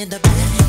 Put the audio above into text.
in the back.